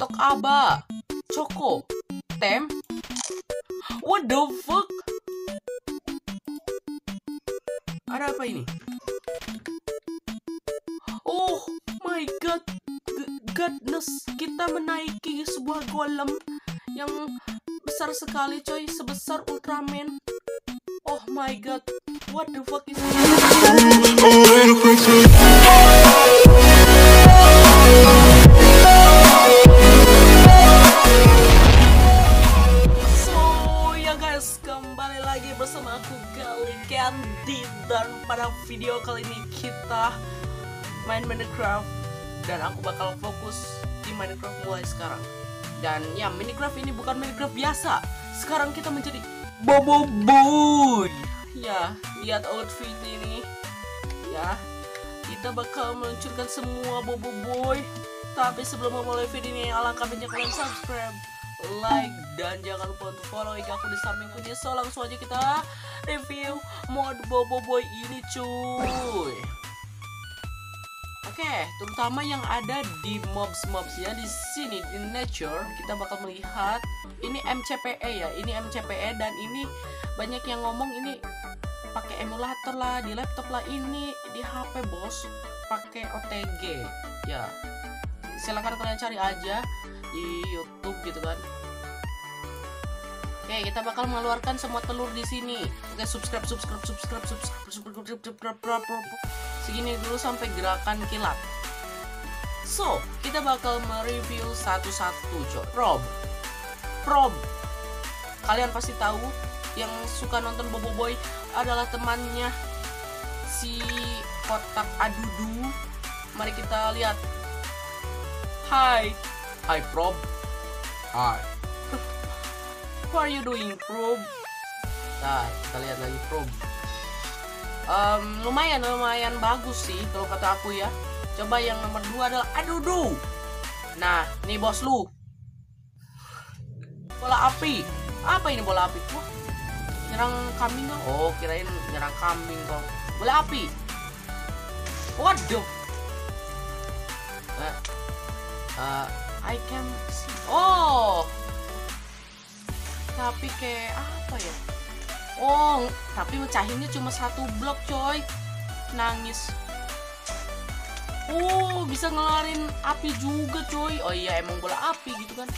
stok aba Choco Tem. What the fuck? Ada apa ini? Oh my god G- Godness Kita menaiki sebuah golem Yang besar sekali coy. Sebesar Ultraman. Oh my god What the fuck is this Candy Dan pada video kali ini. Kita main Minecraft. Dan aku bakal fokus di Minecraft mulai sekarang. Dan ya Minecraft ini bukan Minecraft biasa. Sekarang kita menjadi Bobo Boy Ya, lihat outfit ini. Ya, kita bakal meluncurkan semua Bobo Boy tapi sebelum memulai video ini, alangkah baiknya kalian subscribe, like, dan jangan lupa untuk follow IG aku di samping kunci. So langsung aja kita review mod Bobo Boy ini cuy. Oke, terutama yang ada di mobs-mobs ya di sini di nature kita bakal melihat ini MCPE ya, ini MCPE dan ini banyak yang ngomong ini pakai emulator lah di laptop lah ini di HP bos pakai OTG ya silahkan kalian cari aja di YouTube gitu kan. Oke, kita bakal mengeluarkan semua telur di sini. Oke, subscribe, subscribe, subscribe, subscribe, subscribe, subscribe, subscribe, segini dulu sampai gerakan kilat. So, kita bakal mereview satu-satu, coy. Prob, Prob. Kalian pasti tahu yang suka nonton Bobo Boy adalah temannya si kotak adudu. Mari kita lihat Hi. Hi, Prob. Hi. What are you doing, Prob? Nah, kita lihat lagi Prob. Um, lumayan, lumayan bagus sih kalau kata aku ya. Coba yang nomor dua adalah Adudu. Nah, nih bos lu. Bola api. Apa ini bola api? Wah, nyerang kambing kok? Oh, kirain nyerang kambing kok. Bola api. Waduh. Nah, uh, I can see. Oh, tapi kayak apa ya? Oh, tapi mecahinnya cuma satu blok, coy. Nangis. Oh, bisa ngeluarin api juga, coy. Oh iya, emang bola api gitu kan.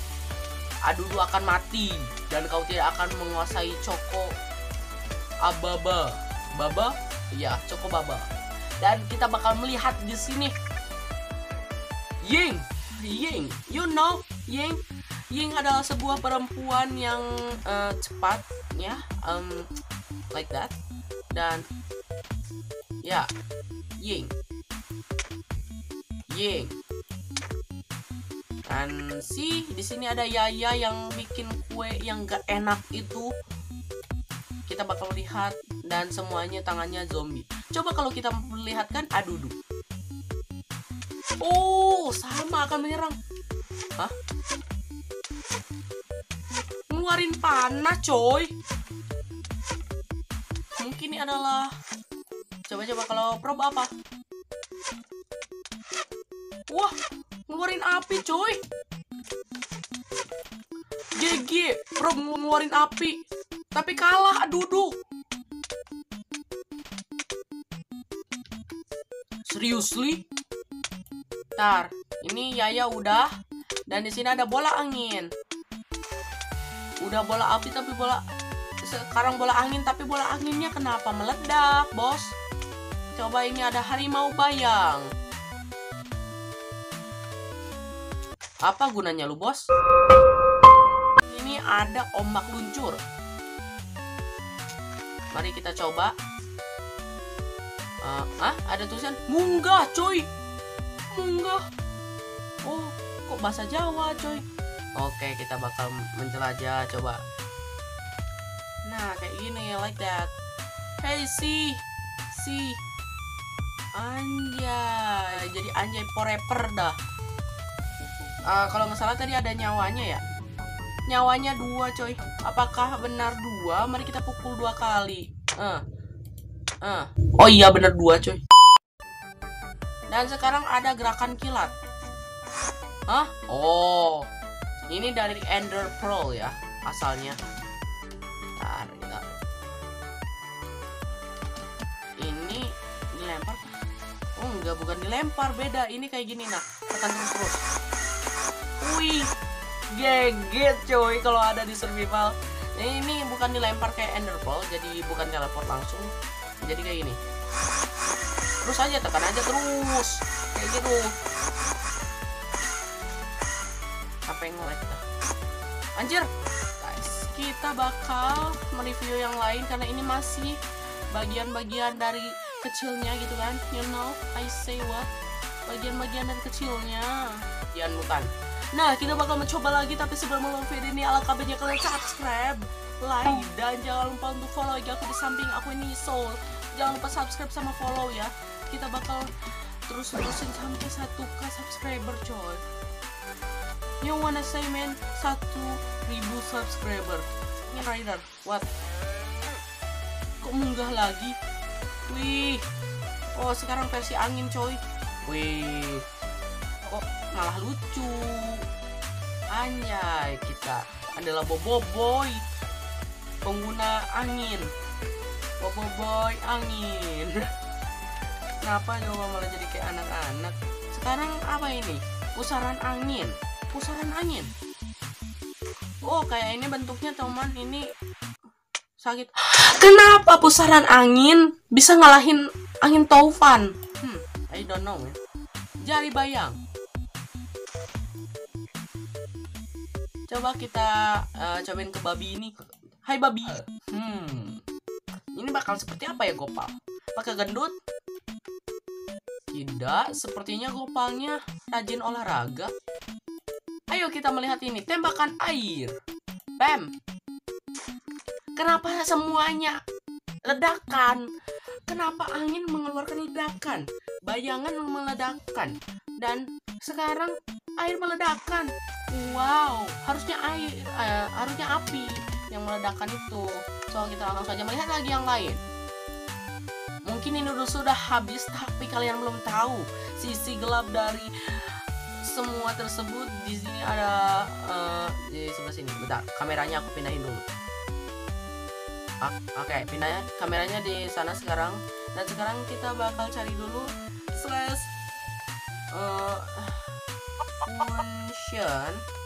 Aduh, lu akan mati dan kau tidak akan menguasai Choco Ababa. Baba? Iya, Choco Baba. Dan kita bakal melihat di sini Ying Ying, you know Ying Ying adalah sebuah perempuan yang uh, cepat ya, um, like that. Dan ya, Ying, Ying. Dan si di sini ada Yaya yang bikin kue yang gak enak itu. Kita bakal lihat dan semuanya tangannya zombie. Coba kalau kita melihatkan Adudu. Oh, sama akan menyerang. Hah? Ngeluarin panah, coy. Mungkin ini adalah Coba-coba kalau prob apa? Wah, ngeluarin api, coy. GG, prob ngeluarin api. Tapi kalah, duduk. Seriously? Ntar, ini Yaya udah. Dan di sini ada bola angin. Udah bola api tapi bola sekarang bola angin tapi bola anginnya kenapa meledak, Bos? Coba ini ada harimau bayang. Apa gunanya lu, Bos? Ini ada ombak luncur. Mari kita coba. Uh, ah, ada tulisan munggah, coy. Munggah. Oh, kok bahasa Jawa, coy? Oke, kita bakal menjelajah coba. Nah, kayak gini, like that. Hey, si. Si. Anjay, jadi anjay forever dah. Uh, kalau nggak salah tadi ada nyawanya ya. Nyawanya dua, coy. Apakah benar dua? Mari kita pukul dua kali. Uh. Uh. Oh iya, benar dua, coy. Dan sekarang ada gerakan kilat. Hah? Oh, ini dari Ender Pearl ya asalnya. Ntar kita. Ini dilempar. Oh enggak, bukan dilempar, beda. Ini kayak gini nah, tekan terus. Wih, geget coy kalau ada di survival. Ini bukan dilempar kayak Ender Pearl, jadi bukan teleport langsung. Jadi kayak gini. Terus aja tekan aja terus. Kayak gitu. Apa yang nge dah? Anjir, guys, kita bakal mereview yang lain karena ini masih bagian-bagian dari kecilnya gitu kan. You know, I say what? Bagian-bagian dari kecilnya. Jangan bukan. Nah, kita bakal mencoba lagi tapi sebelum menonton video ini ala kabarnya kalian subscribe, like dan jangan lupa untuk follow lagi aku di samping aku ini Soul. Jangan lupa subscribe sama follow ya. Kita bakal terus-terusin sampai 1k subscriber coy. You wanna say man 1000 subscriber. Ini Rider, what? Kok munggah lagi? Wih. Oh, sekarang versi angin coy. Wih. Kok malah lucu. Anjay, kita adalah Boboiboy. Pengguna angin. Boboiboy angin. Kenapa coba malah jadi kayak anak-anak? Sekarang apa ini? Pusaran angin. Pusaran angin. Oh, kayak ini bentuknya teman ini sakit. Kenapa pusaran angin bisa ngalahin angin taufan? Hmm, I don't know, man. Jari bayang. Coba kita uh, cobain ke babi ini. Hai babi. Hmm. Ini bakal seperti apa ya Gopal? Pakai gendut? Tidak, sepertinya Gopalnya rajin olahraga. Ayo kita melihat ini, tembakan air. Bam. Kenapa semuanya ledakan? Kenapa angin mengeluarkan ledakan? Bayangan meledakkan. Dan sekarang air meledakkan. Wow, harusnya air, uh, harusnya api yang meledakkan itu. So kita langsung saja melihat lagi yang lain. Mungkin ini udah sudah habis, tapi kalian belum tahu sisi gelap dari semua tersebut. Di sini ada uh, di sebelah sini. Bentar, kameranya aku pindahin dulu. Oke, okay, pindahnya kameranya di sana sekarang. Dan sekarang kita bakal cari dulu slash uh, function.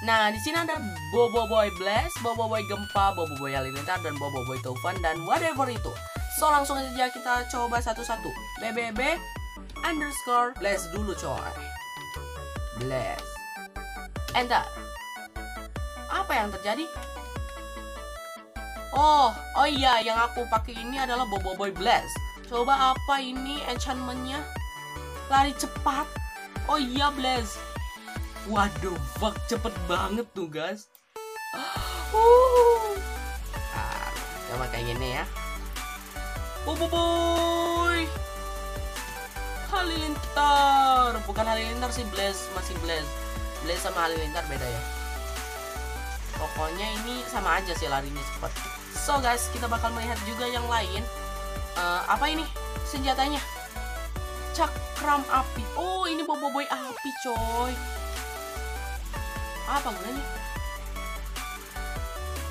Nah, di sini ada Bobo Boy Blast, Bobo Boy Gempa, Bobo Boy Halilintar, dan Bobo Boy Taufan, dan whatever itu. So, langsung aja kita coba satu-satu. BBB underscore blast dulu coy. Blast. Enter. Apa yang terjadi? Oh, oh iya, yang aku pakai ini adalah Bobo Boy Blast. Coba apa ini enchantmentnya? Lari cepat. Oh iya, Blast. Waduh, fuck cepet banget tuh guys. Uh. Nah, coba kayak gini ya. Bobo boy. Halilintar, bukan halilintar sih Blaze, masih Blaze. Blaze sama halilintar beda ya. Pokoknya ini sama aja sih larinya cepat. So guys, kita bakal melihat juga yang lain. Uh, apa ini senjatanya? Cakram api. Oh, ini Bobo Boy api, coy apa gunanya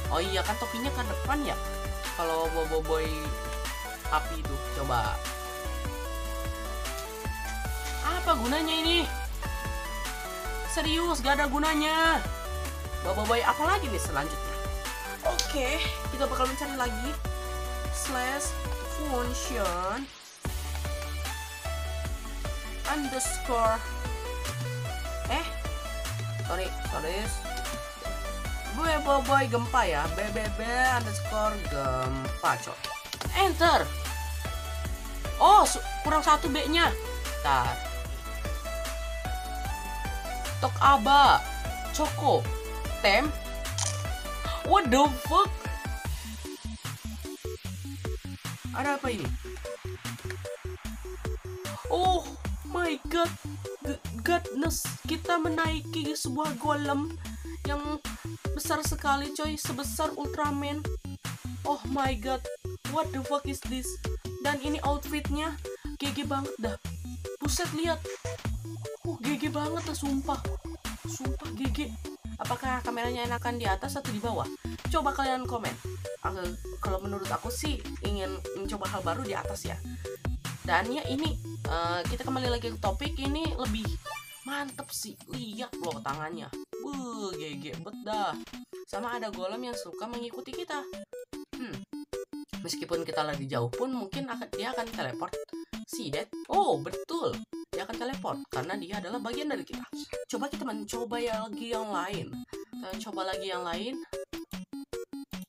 oh iya kan topinya ke depan ya? Kalau bobo boy api itu coba. Apa gunanya ini? Serius gak ada gunanya. Bobo boy apa lagi nih selanjutnya? Oke kita bakal mencari lagi. Slash function underscore. Eh sorry sorry. Gue boboy gempa ya. Bbb underscore gempa coy enter. Oh kurang satu b nya tar tok aba coko tem. What the fuck? Ada apa ini? Oh my god godness kita menaiki sebuah golem yang besar sekali coy sebesar Ultraman. Oh my god what the fuck is this? Dan ini outfitnya GG banget dah. Buset lihat. Uh GG banget lah sumpah. Sumpah GG apakah kameranya enakan di atas atau di bawah? Coba kalian komen. Kalau menurut aku sih ingin mencoba hal baru di atas ya dan ya ini uh, kita kembali lagi ke topik ini lebih mantep sih. Lihat loh tangannya. Wuh, GG bet dah. Sama ada golem yang suka mengikuti kita. Hmm. Meskipun kita lagi jauh pun mungkin akan dia akan teleport. See that oh betul. Dia akan teleport karena dia adalah bagian dari kita. Coba kita mencoba ya lagi yang lain. Kita coba lagi yang lain.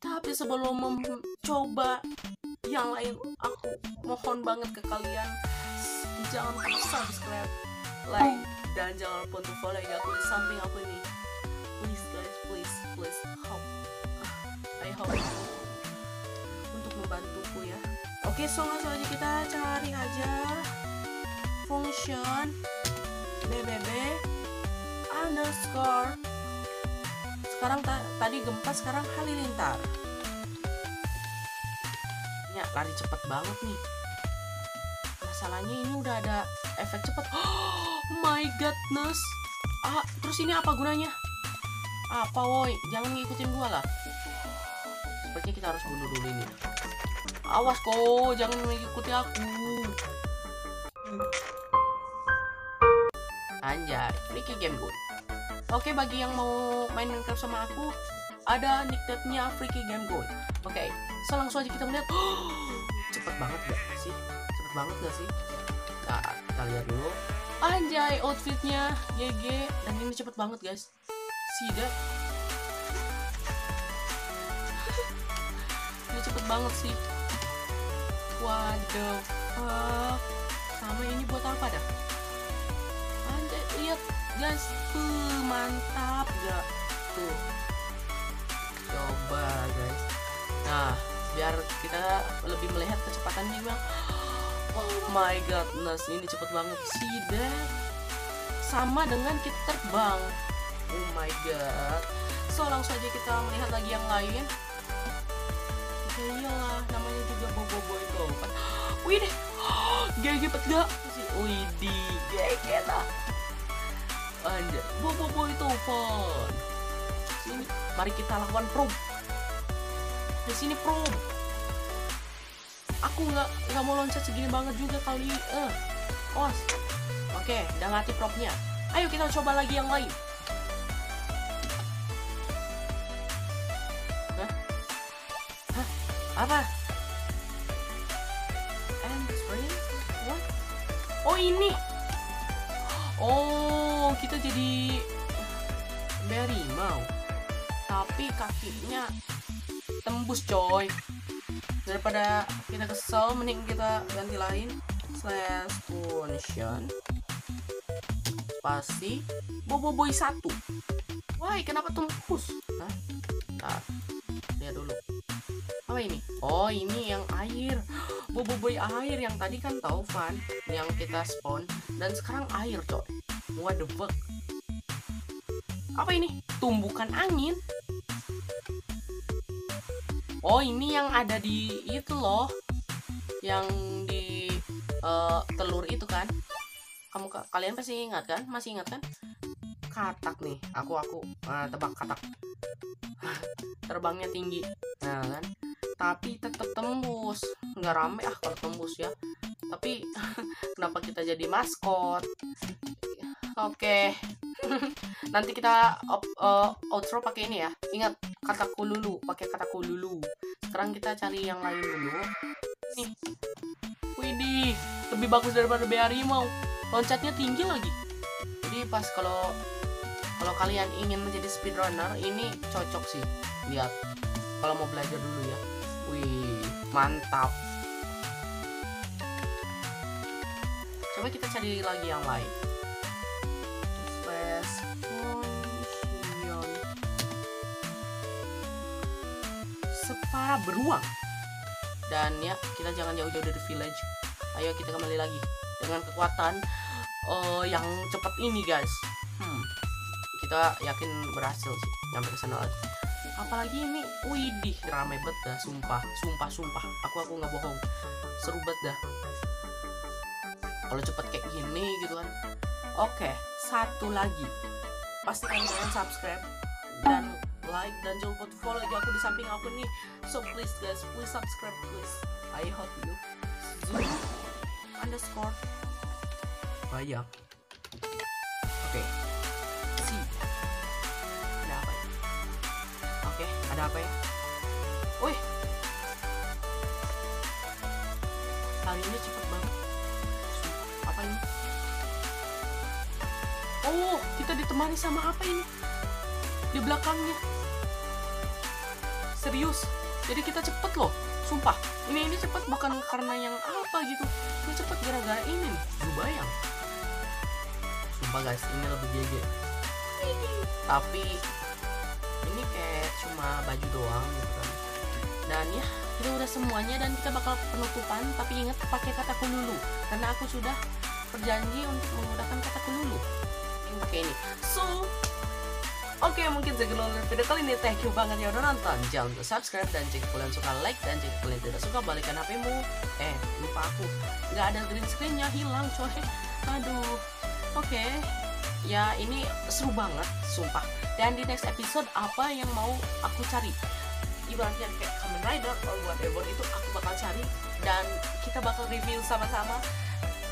Tapi sebelum mencoba yang lain, aku mohon banget ke kalian jangan lupa subscribe, like, dan jangan lupa untuk follow ya aku di samping aku ini. Please guys, please, please, help. I hope untuk membantuku ya. Oke, so langsung aja kita cari aja function bbb underscore sekarang ta tadi gempa sekarang halilintar lari cepet banget nih. Masalahnya ini udah ada efek cepet. Oh my godness ah terus ini apa gunanya? Apa woi? Jangan ngikutin gua lah. Sepertinya kita harus bunuh dulu ini. Awas kok jangan mengikuti aku. Anjay, Freaky Game Good. Oke, bagi yang mau main Minecraft sama aku, ada nickname-nya Freaky Game Good. Oke, so langsung aja kita melihat. cepet banget gak sih? Cepet banget gak sih? Nah, kita lihat dulu. Anjay, outfitnya GG dan ini cepet banget guys. That? ini cepet banget sih. Waduh, fuck. Sama ini buat apa dah? lihat guys tuh mantap gak tuh coba guys. Nah biar kita lebih melihat kecepatannya bang. Oh my godness ini cepet banget see that sama dengan kita terbang. Oh my god. So langsung aja kita melihat lagi yang lain. Ya iyalah namanya juga bobo boy kan wih deh. Gak gak? Sih wih di gak lah. Anjay, bobo boy fun. Sini, mari kita lawan Pro. Di sini Pro. Aku nggak nggak mau loncat segini banget juga kali. Eh, os. Oke, udah ngerti propnya. Ayo kita coba lagi yang lain. Apa? Oh ini. Oh, kita jadi mau Tapi kakinya tembus coy. Daripada kita kesel, mending kita ganti lain. Slash function spasi bobo boy satu. Wah, kenapa tembus? Hah? Nah, lihat dulu. Apa ini? Oh, ini yang air. Bobo boy air yang tadi kan Taufan yang kita spawn dan sekarang air coy what the fuck apa ini tumbukan angin oh ini yang ada di itu loh. Yang di uh, telur itu kan? Kamu kalian pasti ingat kan? Masih ingat kan? Katak nih. Aku aku uh, tebak katak. Terbangnya tinggi. Nah kan? Tapi tetap tembus. Nggak rame ah kalau tembus ya. Tapi kenapa kita jadi maskot? Oke. okay. nanti kita op, uh, outro pakai ini ya. Ingat kataku dulu pakai kataku dulu sekarang kita cari yang lain dulu. Nih. Widih lebih bagus daripada BA mau loncatnya tinggi lagi. Jadi pas kalau kalau kalian ingin menjadi speedrunner ini cocok sih. Lihat. Kalau mau belajar dulu ya. Wih, mantap. Coba kita cari lagi yang lain. Separa beruang. Dan ya, kita jangan jauh-jauh dari village. Ayo kita kembali lagi dengan kekuatan uh, yang cepat ini, guys. Hmm, kita yakin berhasil sih nyampe ke sana lagi apalagi ini widih rame bet dah sumpah sumpah sumpah aku aku nggak bohong seru bet dah kalau cepet kayak gini gitu kan Oke, satu lagi. Pastikan kalian subscribe dan like dan jangan lupa follow lagi aku di samping aku nih. So please guys, please subscribe please. I hope you. Zoom underscore banyak. Oke. Si. Ada apa ya? Oke, ada apa ya? Wih. Larinya cepet banget. Apa ini? Oh, kita ditemani sama apa ini? Di belakangnya. Serius. Jadi kita cepet loh. Sumpah. Ini ini cepet bukan karena yang apa gitu. Ini cepet gara-gara ini nih. Zubayang. Sumpah guys, ini lebih GG. Tapi ini kayak cuma baju doang gitu kan. Dan ya, itu udah semuanya dan kita bakal penutupan tapi ingat pakai kata kululu karena aku sudah berjanji untuk menggunakan kata kululu yang pakai ini so Oke mungkin segitu untuk video kali ini. Thank you banget ya udah nonton. Jangan lupa subscribe dan jika kalian suka like Dan jika kalian tidak suka balikan HPmu Eh lupa aku. Gak ada green screennya hilang coy. Aduh. Oke. Ya ini seru banget Sumpah. Dan di next episode apa yang mau aku cari? Ibaratnya kayak Kamen Rider or whatever itu aku bakal cari. Dan kita bakal review sama-sama.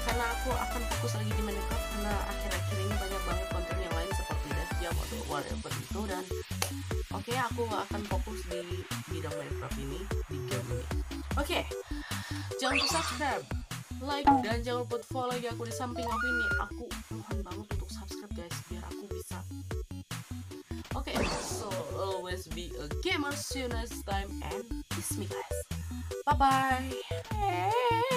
Karena aku akan fokus lagi di Minecraft karena akhir-akhir ini banyak whatever itu dan oke aku akan fokus di bidang Minecraft ini di game ini oke jangan lupa subscribe like dan jangan lupa follow lagi aku di samping aku ini aku mohon banget untuk subscribe guys biar aku bisa Okay, so always be a gamer. See you next time and kiss me, guys. Bye bye.